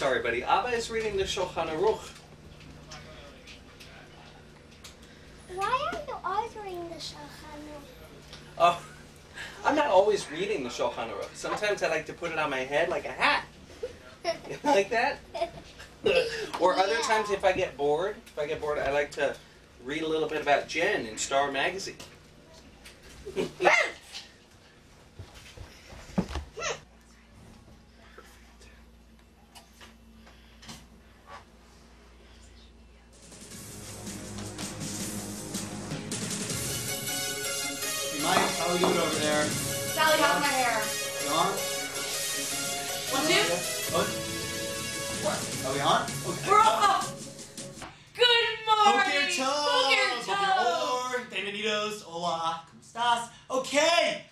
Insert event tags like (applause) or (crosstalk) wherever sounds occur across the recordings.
Sorry, buddy. Abba is reading the Shulchan Aruch. Why are you always reading the Shulchan Oh, (laughs) I'm not always reading the Shulchan Aruch. Sometimes I like to put it on my head like a hat. (laughs) like that? (laughs) or other Yeah. times if I get bored, if I get bored, I like to read a little bit about Jen in Star Magazine. Mike, how are you doing over there? Sally, how's my hair? John? One, two? What? Are we on? Okay. We're off! Good morning! Boker Tov! Boker Tov! Or, bienvenidos, hola, ¿cómo estás? Okay!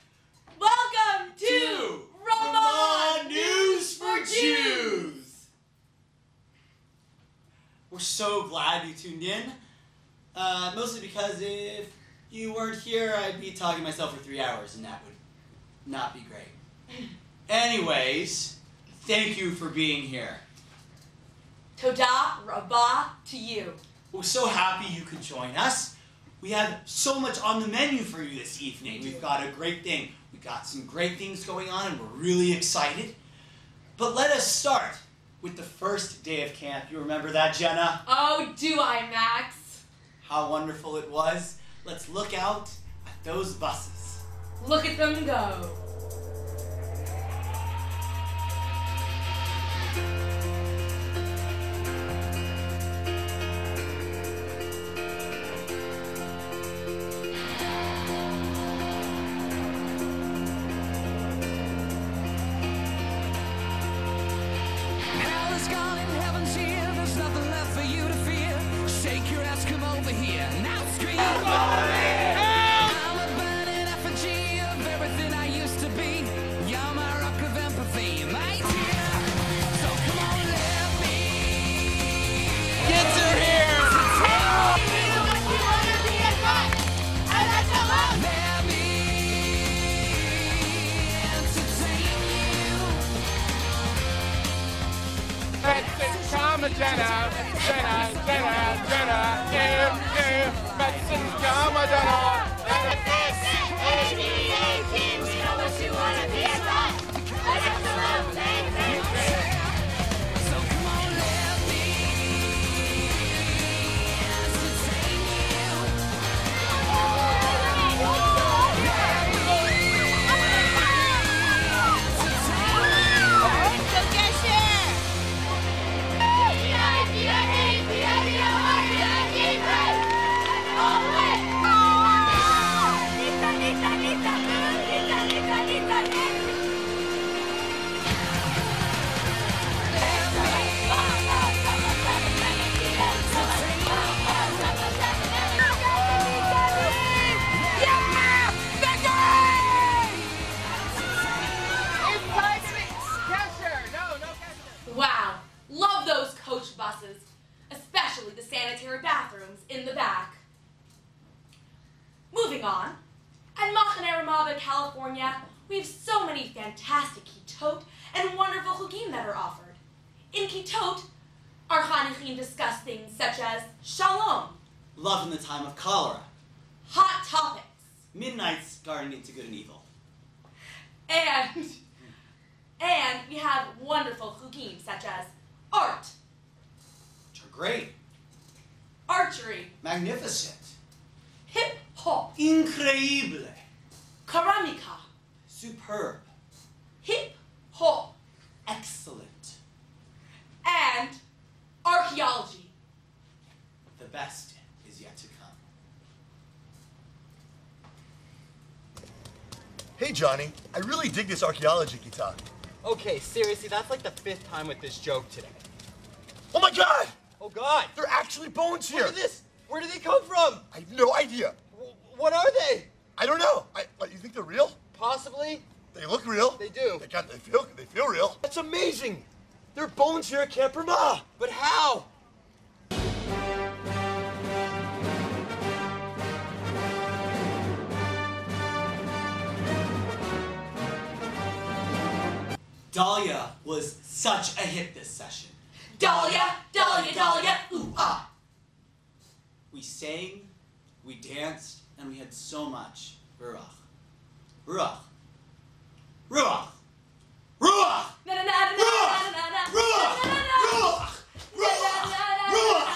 Welcome to To Ramon News for Jews! We're so glad you tuned in. Uh, mostly because if you weren't here, I'd be talking to myself for three hours, and that would not be great. Anyways, thank you for being here. Toda Rabbah to you. We're so happy you could join us. We have so much on the menu for you this evening. We've got a great thing. We've got some great things going on, and we're really excited. But let us start with the first day of camp. You remember that, Jenna? Oh, do I, Max? How wonderful it was. Let's look out at those buses. Look at them go. Kitot and wonderful chugim that are offered. In kitot, our Hanukkah discuss things such as shalom, Love in the time of cholera. hot topics, Midnight's guarding into good and evil. and and we have wonderful chugim such as art, Which are great. archery, Magnificent. hip hop, Increíble. keramika, Superb. hip hop, Excellent. and archaeology. The best is yet to come. Hey, Johnny, I really dig this archaeology guitar. Okay, seriously, that's like the fifth time with this joke today. Oh my god! Oh God! They're actually bones here! Look at this! Where did they come from? I have no idea. Wh- What are they? I don't know. I, what, you think they're real? Possibly? They look real. They do. They, got, they feel. They feel real. That's amazing! There are bones here at Camp Ramah! But how? Dahlia was such a hit this session. Dahlia, Dahlia, Dahlia, ooh ah. We sang, we danced, and we had so much ruach. Ruach. Ruach. Ruach. Na na na na na na na Ruach. Ruach. Ruach. Ruach.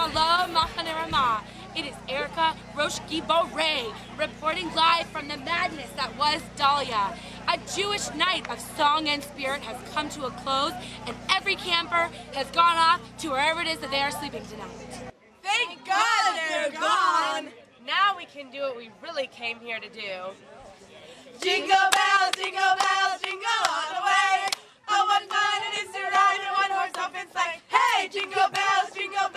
Shalom, Machane Ramah. It is Erica Rosh Ray reporting live from the madness that was Dahlia. A Jewish night of song and spirit has come to a close, and every camper has gone off to wherever it is that they are sleeping tonight. Thank God they're gone. Now we can do what we really came here to do. Jingle bells, jingle bells, jingle all the way. Oh, what fun it is to ride in one horse open sleigh. Hey, jingle bells, jingle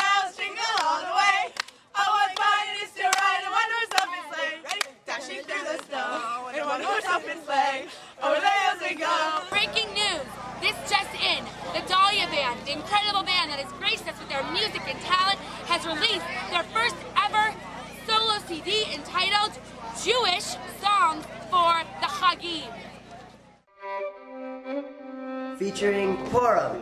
all the way. Oh, what fun it is to ride in one horse open sleigh. Ready? Dashing through the snow in one horse open sleigh. Over the hills we go. Breaking news! This just in. The Dahlia Band, the incredible band that has graced us with their music and talent, has released their first ever solo CD entitled Jewish Songs for the Chagim. featuring Purim.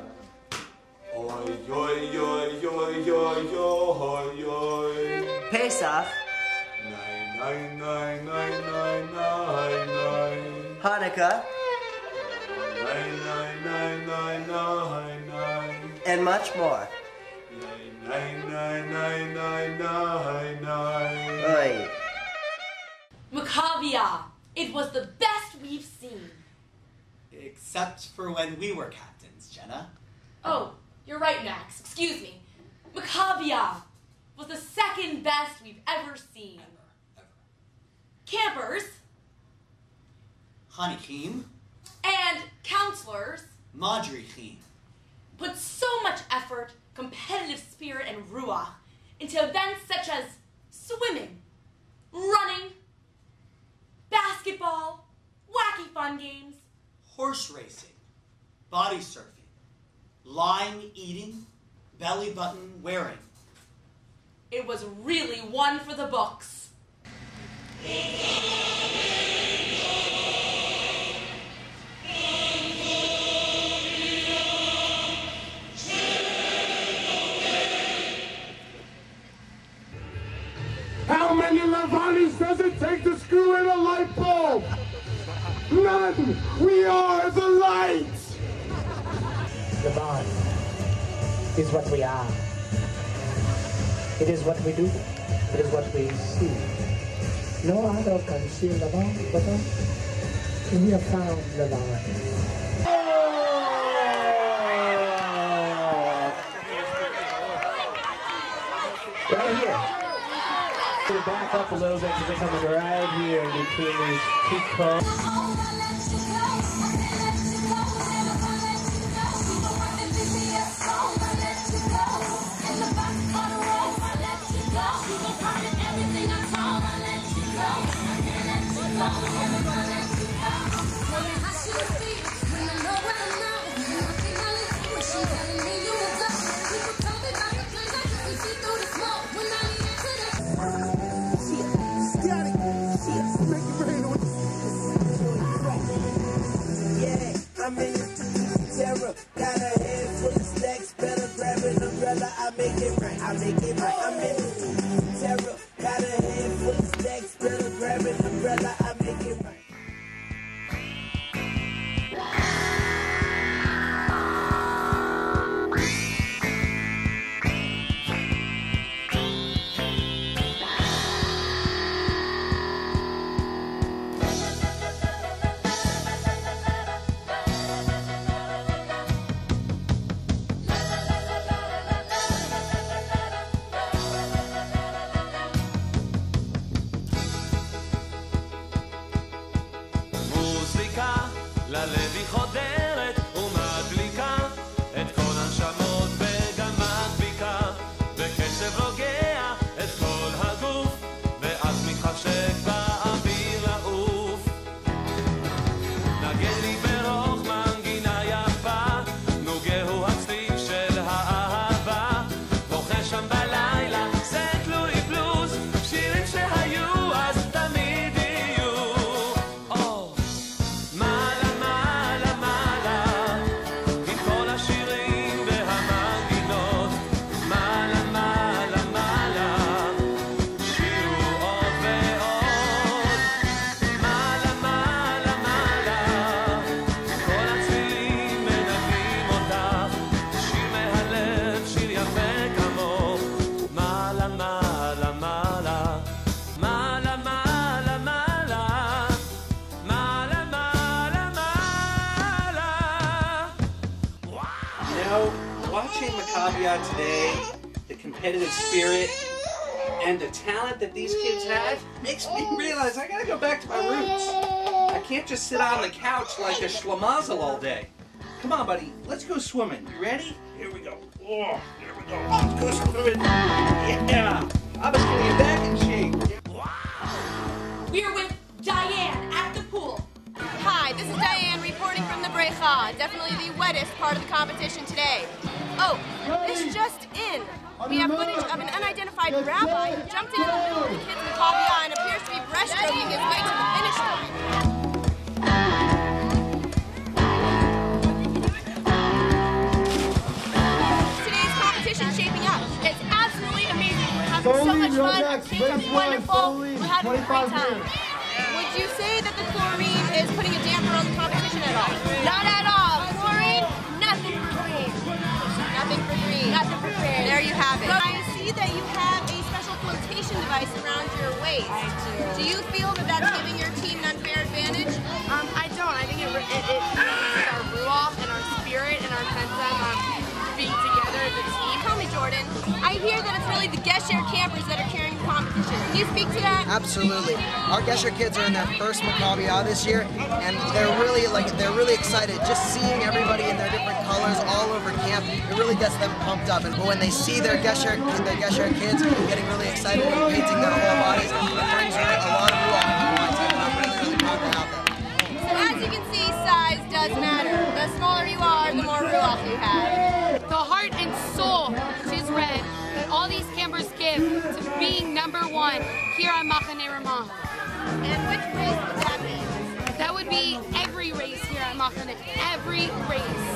Oi, oi, oi, oi, oi, oi, oi. Pesach, Hanukkah, Nine, nine, nine, nine, nine, nine. and much more. Nine, nine, nine, nine, nine, nine. Oi. It was the best we've seen. Except for when we were captains, Jenna. Oh, you're right, Max. Excuse me. Maccabia was the second best we've ever seen. Campers Hanikim, and counselors Madrichim. put so much effort, competitive spirit, and ruach into events such as swimming, running, basketball, wacky fun games. horse racing, body surfing, lime eating, belly button wearing. It was really one for the books. How many Lavanis does it take to screw in a light bulb? None! We are the light! Levon is what we are. It is what we do. It is what we see. No other can see but us. We have found Levon. Right here. We'll back up a little bit because they're coming here between these two cones. I should be when I know what I'm not. Talent that these kids have makes me realize I gotta go back to my roots. I can't just sit on the couch like a schlemazel all day. Come on, buddy, let's go swimming. You ready? Here we go. Oh, here we go. Let's go swimming. Yeah, I'm just gonna get back in shape. Wow. We're with Diane at the pool. Hi, this is Diane reporting from the Brecha. Definitely the wettest part of the competition today. Oh, this just in. We have footage of an unidentified rabbi who jumped into the middle of the kids' Maccabiah and appears to be breaststroking his way to the finish line. Today's competition is shaping up. It's absolutely amazing. We're having so much fun. Our kids are wonderful. We're having a great time. Would you say that the chlorine is putting a damper on the competition at all? Not at all. Nothing. There you have it. I see that you have a special flotation device around your waist. I do. Do you feel that that's giving your team an unfair advantage? Um, I don't. I think it, it, it makes our ruach and our spirit and our sense of um, being together as a team. Tell me, Jordan. I hear that it's really the Gesher campers that are carrying the competition. Can you speak to that? Absolutely. Our Gesher kids are in their first Maccabia this year, and they're really like they're really excited. Just seeing everybody in their different colors all over camp, it really gets them pumped up. And when they see their Gesher their Gesher kids getting really excited and painting their whole bodies, it brings really a lot of ruach to my team, and I'm really really proud to have them. So as you can see, size does matter. The smaller you are, the more ruach you have. The heart and soul which is red that all these campers give to being number one here on Machane Ramah. And which race would that be? That would be every race here at Machane. Every race.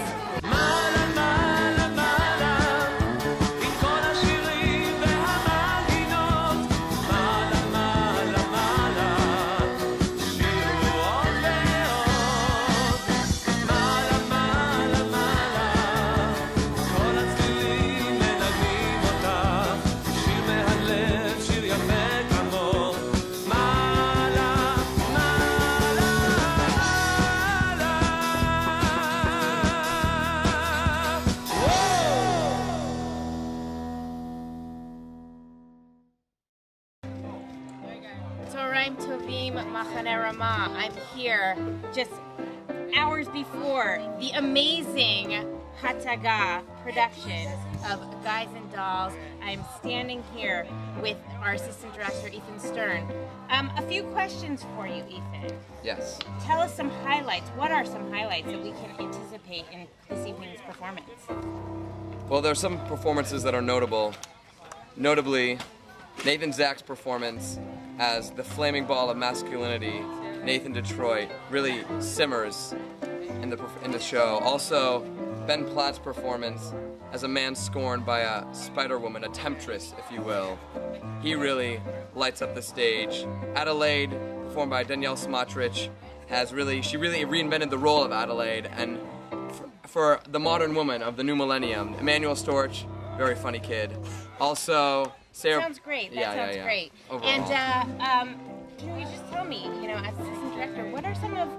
Just hours before the amazing Hataga production of Guys and Dolls. I'm standing here with our assistant director, Ethan Stern. Um, a few questions for you, Ethan. Yes. Tell us some highlights. What are some highlights that we can anticipate in this evening's performance? Well, there are some performances that are notable. Notably, Nathan Zach's performance as the flaming ball of masculinity, Nathan Detroit, really simmers in the in the show. Also, Ben Platt's performance as a man scorned by a spider woman, a temptress, if you will. He really lights up the stage. Adelaide, performed by Danielle Smotrich, has really she really reinvented the role of Adelaide and for, for the modern woman of the new millennium. Emmanuel Storch, very funny kid. Also, Sarah. Sounds great. That yeah, yeah, sounds yeah. great. Overall. And uh, um, can you just tell me, you know, as assistant director, what are some of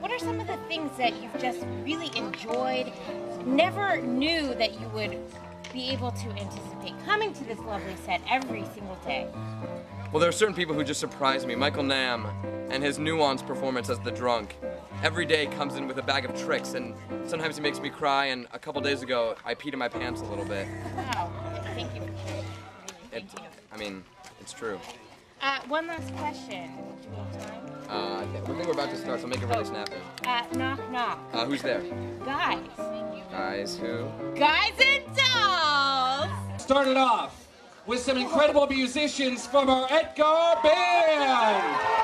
what are some of the things that you've just really enjoyed, never knew that you would be able to anticipate coming to this lovely set every single day? Well, there are certain people who just surprise me. Michael Nam and his nuanced performance as the drunk. Every day comes in with a bag of tricks, and sometimes he makes me cry. And a couple days ago, I peed in my pants a little bit. Wow. Thank you. It, I mean, it's true. Uh, one last question. Do we have time? Uh, I think, we're about to start, so make it really snappy. Uh, knock knock. Uh, who's there? Guys. Guys, who? Guys and dolls! Started off with some incredible musicians from our Edgar Band.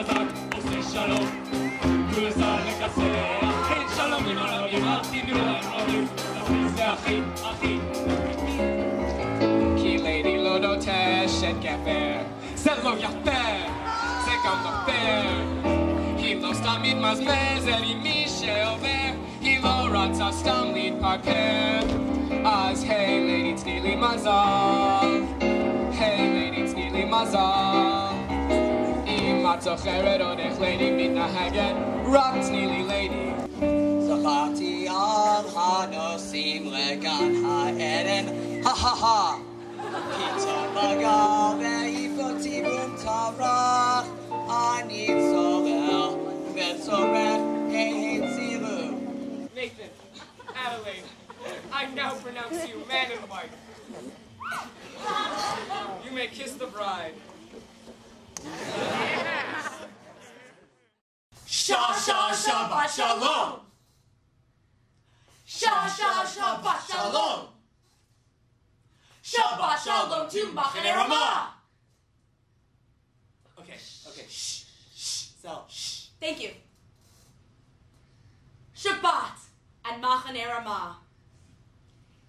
חזק עושה שלום, תנו לצה"ל לכסח, אין שלום עם ערבים, אל תיתנו להם ערבים, תמיד זה אחי, אחי. כי לידי לא נוטשת גבר, זה לא יפה, זה גם לא פייר. היא לא סתם מתמזבזת עם מי שעובר, היא לא רצה סתם להתפרפר. אז היי לידי תני לי מזל, היי לידי תני לי מזל. אם את זוכרת עוד איך לידי מתנהגת, רק תני לי לידי. זכרתי על הנוסעים לגן העדן, הא-הא-הא. פתאום בגל והעיף אותי בום טרח, אני צולל וצורח, היי היי צילו. Nathan, Adelaide, I now pronounce you man and wife. You may kiss the bride. Sha sha Shabbat Shalom. Sha Sha Shalom. Shabbat Shalom to Machane Okay, okay, shh, shh, Sel, shh. Thank you. Shabbat and Machane.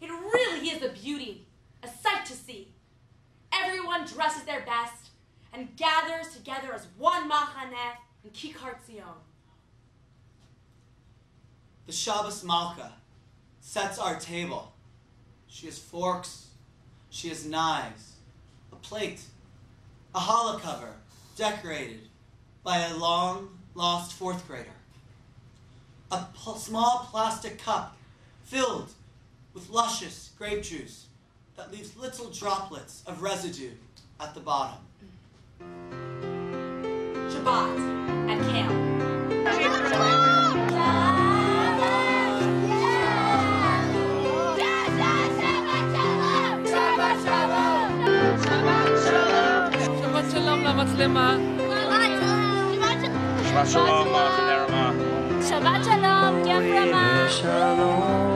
It really is a beauty, a sight to see. Everyone dresses their best and gathers together as one Machane in Kikar Zion. The Shabbos Malka sets our table. She has forks, she has knives, a plate, a challah cover decorated by a long lost fourth grader, a small plastic cup filled with luscious grape juice that leaves little droplets of residue at the bottom. Shabbat at camp. Shabbat Shalom. Shabbat Shalom. Shabbat Shalom. Shabbat Shalom. Shabbat Shalom. Shabbat Shalom. Shabbat Shalom. Shabbat Shalom. Shabbat Shalom.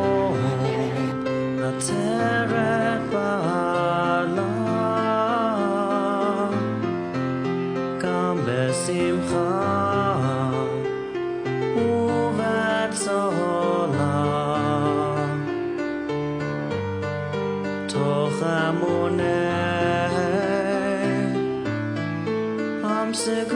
years ago.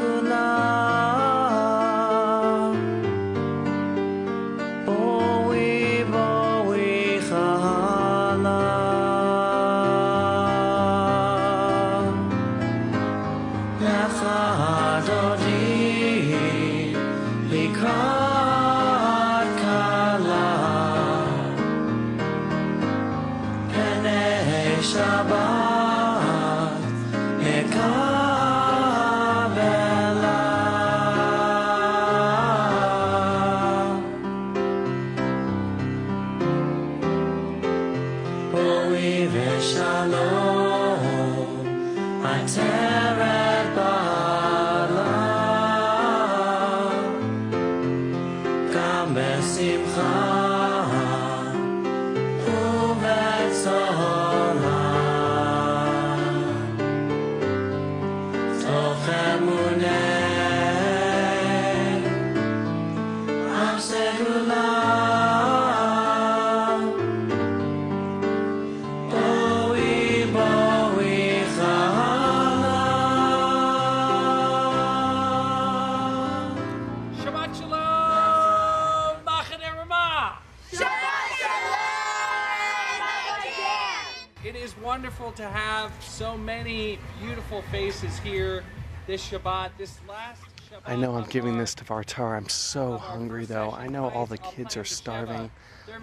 Many beautiful faces here this Shabbat, this last Shabbat. I know I'm giving this D'var Torah. I'm so hungry though. I know all the kids are starving.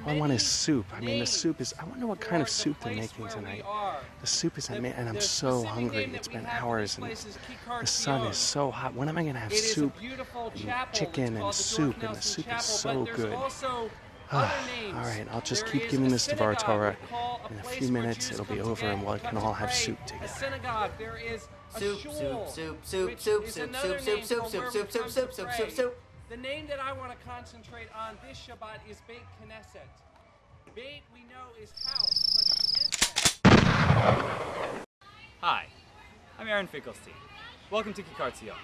All I want is soup. I mean, the soup is. I wonder what kind of soup they're making tonight. The soup is amazing, and I'm so hungry. It's been hours, and the sun is so hot. When am I gonna have soup, and chicken, and soup? And the soup is so good. Ah, all right, I'll just keep giving this D'var Torah. In a few minutes, it'll be over, and we can all have soup A together. synagogue, there is a Soup, shul, soup, soup, soup, soup, soup, soup, soup, soup, soup, soup, soup, soup, soup, soup. The name that I want to concentrate on this Shabbat is Beit Knesset. Beit we know is house, but Hi, I'm Aaron Finkelstein. Welcome to Kikar Zion.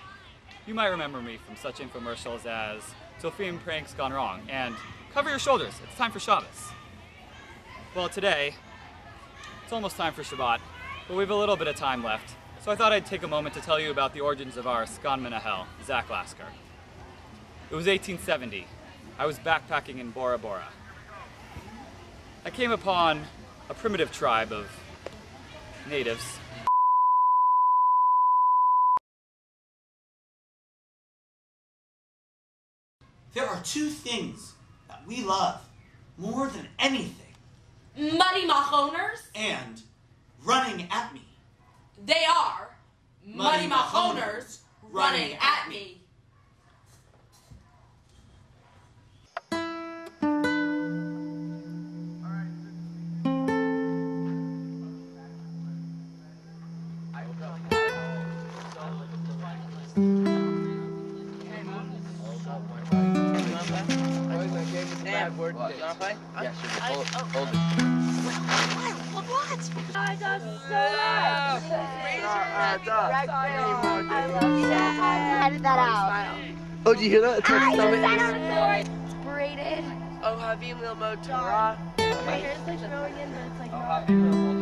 You might remember me from such infomercials as Sofim Pranks Gone Wrong and Cover Your Shoulders, it's time for Shabbos. Well, today, it's almost time for Shabbat, but we have a little bit of time left, so I thought I'd take a moment to tell you about the origins of our Sgan Menahel, Zach Lasker. It was 1870. I was backpacking in Bora Bora. I came upon a primitive tribe of natives There are two things we love more than anything Muddy Mahoners, and running at me. they are Muddy Muddy Mahoners running running at me. Bad you hear that? It's I my stomach. that It's braided. Oh, Havim Lil Mo Torah. My hair's like growing in, but it's like not.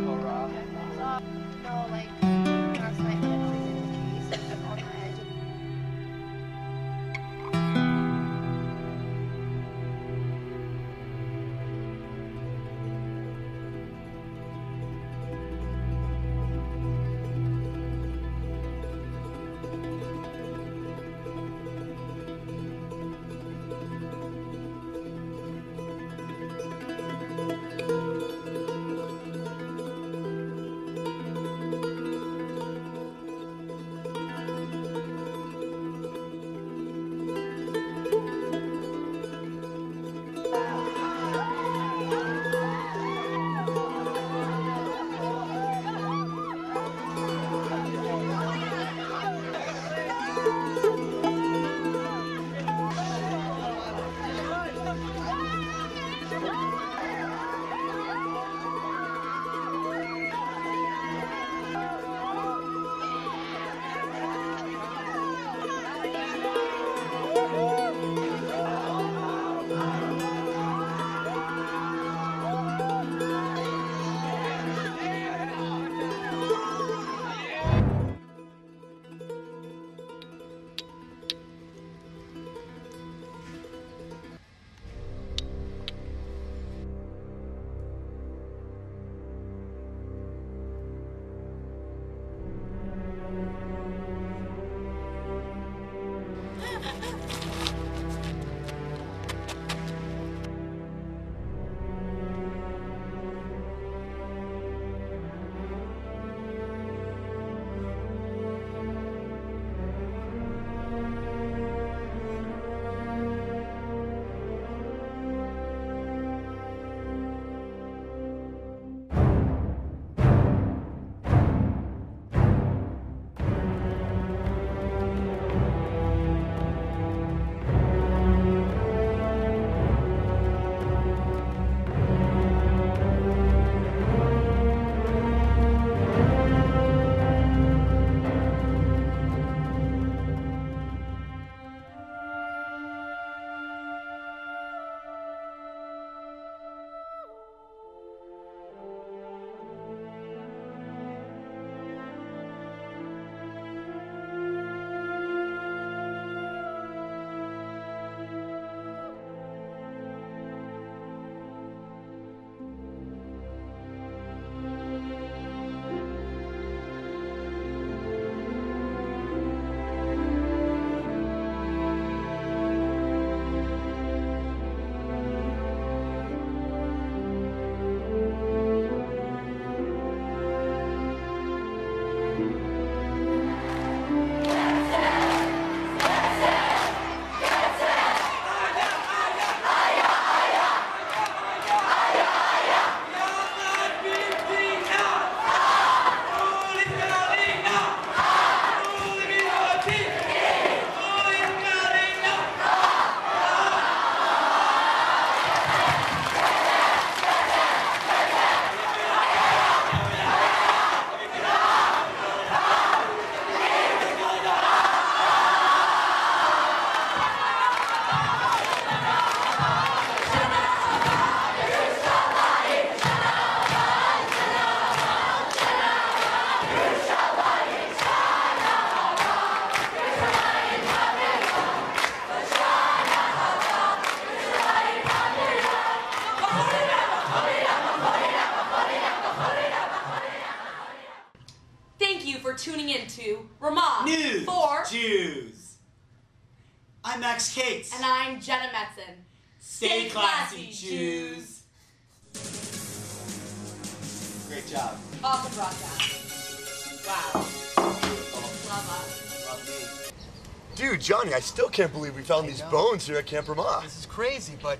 still can't believe we found I these know. bones here at Camp Ramah. This is crazy, but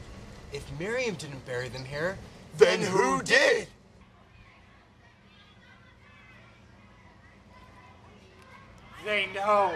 if Miriam didn't bury them here, then, then who, who did? They know.